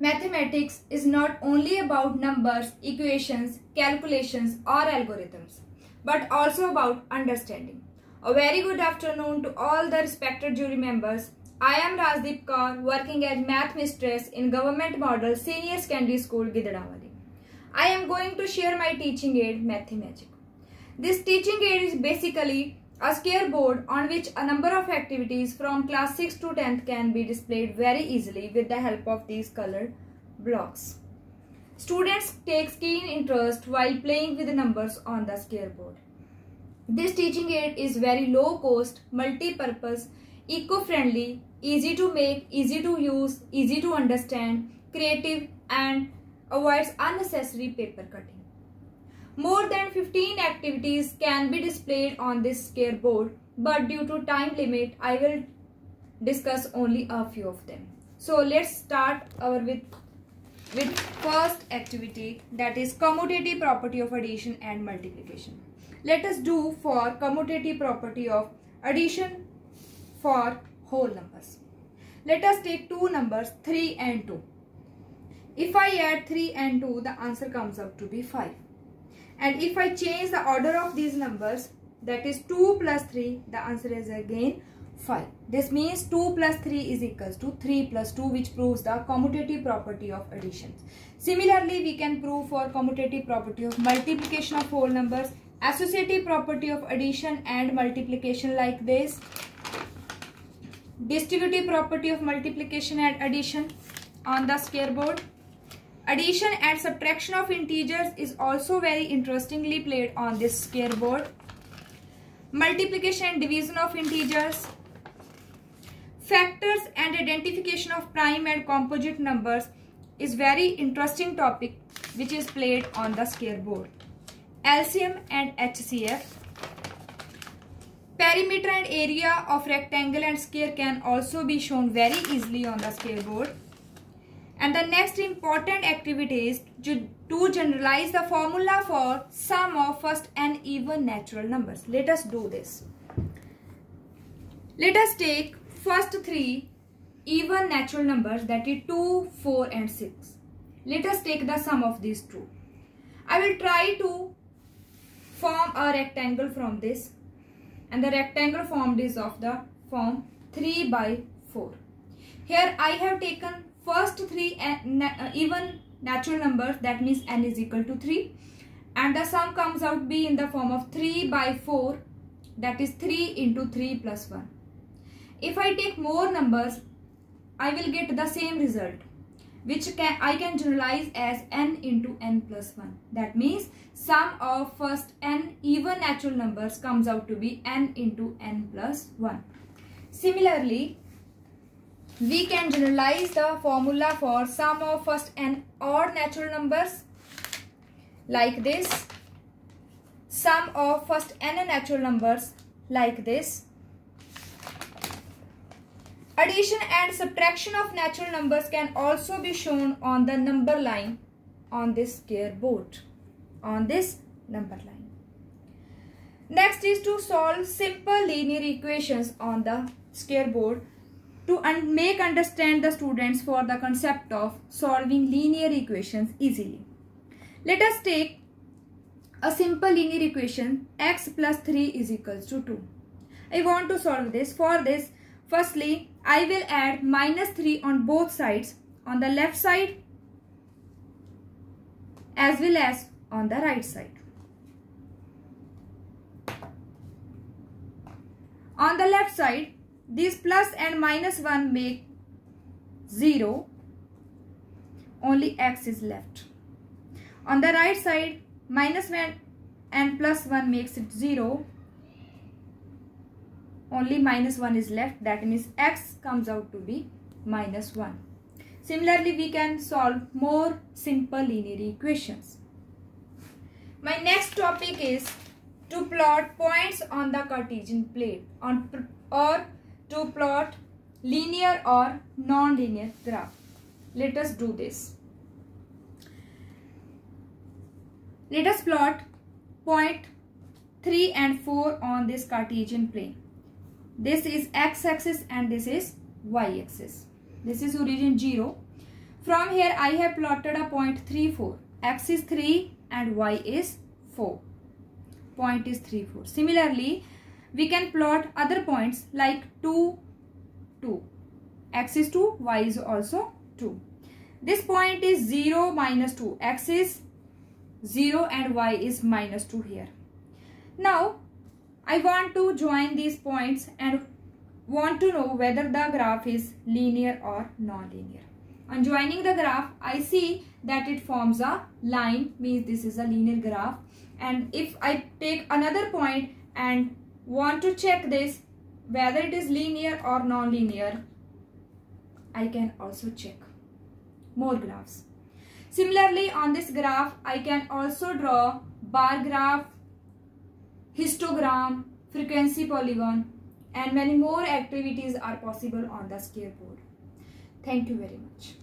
Mathematics is not only about numbers, equations, calculations or algorithms, but also about understanding. A very good afternoon to all the respected jury members. I am Rajdeep Kaur working as math mistress in Government Model Senior Secondary School Gidderanwali. I am going to share my teaching aid Mathemagic. This teaching aid is basically a square board on which a number of activities from class 6 to 10th can be displayed very easily with the help of these colored blocks. Students take keen interest while playing with the numbers on the square board. This teaching aid is very low cost, multi-purpose, eco-friendly, easy to make, easy to use, easy to understand, creative and avoids unnecessary paper cutting. More than 15 activities can be displayed on this square board but due to time limit I will discuss only a few of them. So let's start our with with first activity that is commutative property of addition and multiplication. Let us do for commutative property of addition for whole numbers. Let us take two numbers 3 and 2. If I add 3 and 2 the answer comes out to be 5 and if I change the order of these numbers that is 2 plus 3 the answer is again 5 this means 2 plus 3 is equals to 3 plus 2 which proves the commutative property of addition similarly we can prove for commutative property of multiplication of whole numbers associative property of addition and multiplication like this distributive property of multiplication and addition on the square board Addition and subtraction of integers is also very interestingly played on this square board. Multiplication and division of integers. Factors and identification of prime and composite numbers is very interesting topic which is played on the square board. LCM and HCF. Perimeter and area of rectangle and square can also be shown very easily on the square board. And the next important activity is to generalize the formula for sum of first and even natural numbers. Let us do this. Let us take first three even natural numbers that is 2, 4 and 6. Let us take the sum of these two. I will try to form a rectangle from this and the rectangle formed is of the form 3 by 4. Here I have taken first three uh, even natural numbers that means n is equal to 3 and the sum comes out be in the form of 3 by 4 that is 3 into 3 plus 1. If I take more numbers I will get the same result which can I can generalize as n into n plus 1. That means sum of first n even natural numbers comes out to be n into n plus 1. Similarly, we can generalize the formula for sum of first n odd natural numbers like this. Sum of first n natural numbers like this. Addition and subtraction of natural numbers can also be shown on the number line on this square board on this number line. Next is to solve simple linear equations on the square board to un make understand the students for the concept of solving linear equations easily. Let us take a simple linear equation x plus 3 is equals to 2. I want to solve this. For this, firstly, I will add minus 3 on both sides on the left side as well as on the right side. On the left side, these plus and minus 1 make 0. Only x is left. On the right side, minus 1 and plus 1 makes it 0. Only minus 1 is left. That means x comes out to be minus 1. Similarly, we can solve more simple linear equations. My next topic is to plot points on the Cartesian plane on or to plot linear or non-linear graph. Let us do this. Let us plot point 3 and 4 on this Cartesian plane. This is x-axis and this is y-axis. This is origin 0. From here I have plotted a point 3, 4. X is 3 and Y is 4. Point is 3, 4. Similarly, we can plot other points like 2, 2. X is 2, Y is also 2. This point is 0, minus 2. X is 0 and Y is minus 2 here. Now, I want to join these points and want to know whether the graph is linear or non-linear. On joining the graph, I see that it forms a line, means this is a linear graph. And if I take another point and want to check this, whether it is linear or non-linear, I can also check more graphs. Similarly, on this graph, I can also draw bar graph, histogram, frequency polygon, and many more activities are possible on the square board. Thank you very much.